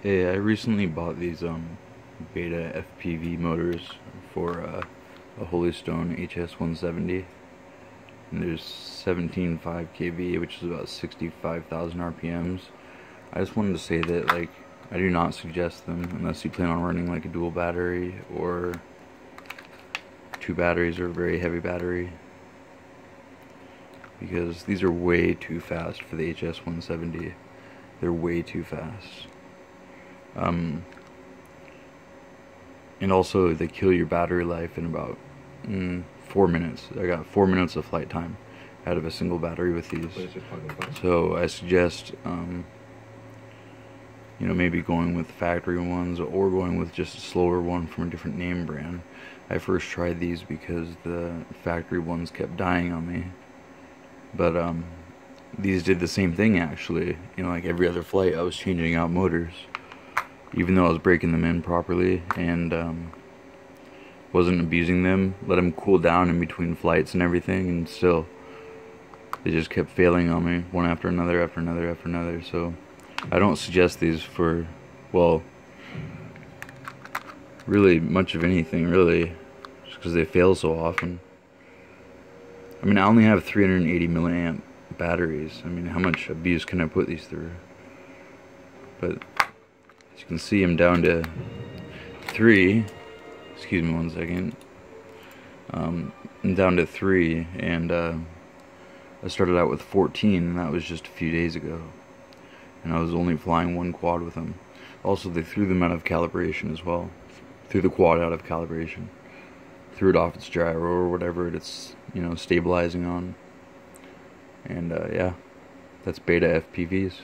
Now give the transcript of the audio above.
Hey, I recently bought these um, Beta FPV motors for uh, a Holystone HS170. And there's 17.5 kV, which is about 65,000 RPMs. I just wanted to say that, like, I do not suggest them unless you plan on running like a dual battery or two batteries or a very heavy battery. Because these are way too fast for the HS170. They're way too fast. Um, and also, they kill your battery life in about mm, four minutes. I got four minutes of flight time out of a single battery with these. So I suggest, um, you know, maybe going with factory ones or going with just a slower one from a different name brand. I first tried these because the factory ones kept dying on me. But um, these did the same thing actually. You know, like every other flight, I was changing out motors even though I was breaking them in properly and um, wasn't abusing them, let them cool down in between flights and everything, and still they just kept failing on me one after another, after another, after another. So I don't suggest these for, well, really much of anything, really, just because they fail so often. I mean, I only have 380 milliamp batteries. I mean, how much abuse can I put these through? But as you can see, I'm down to three. Excuse me one second. Um, I'm down to three, and uh, I started out with 14, and that was just a few days ago. And I was only flying one quad with them. Also, they threw them out of calibration as well. Threw the quad out of calibration. Threw it off its gyro or whatever it's, you know, stabilizing on. And uh, yeah, that's beta FPVs.